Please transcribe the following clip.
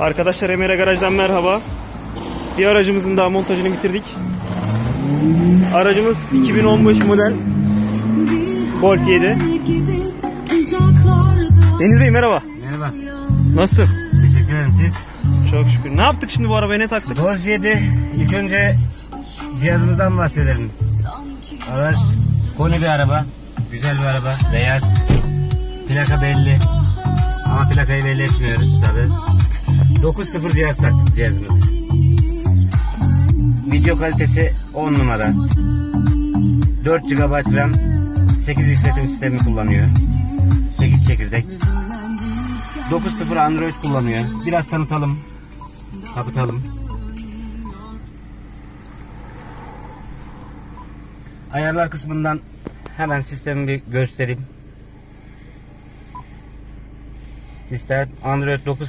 Arkadaşlar Emre Garaj'dan merhaba. Bir aracımızın daha montajını bitirdik. Aracımız 2015 model Golf 7. Deniz Bey merhaba. Merhaba. Nasılsın? Teşekkür ederim siz. Çok şükür. Ne yaptık şimdi bu arabaya ne taktık? Golf 7. İlk önce cihazımızdan bahsedelim. Araç koni bir araba. Güzel bir araba. Beyaz. Plaka belli. Ama plakayı belli etmiyoruz tabi. 9.0 cihaz taktık cihazımıza. Video kalitesi 10 numara. 4 GB RAM. 8 işletim sistemi kullanıyor. 8 çekirdek. 9.0 Android kullanıyor. Biraz tanıtalım. Kapatalım. Ayarlar kısmından hemen sistemi bir göstereyim. Sistem Android 9.0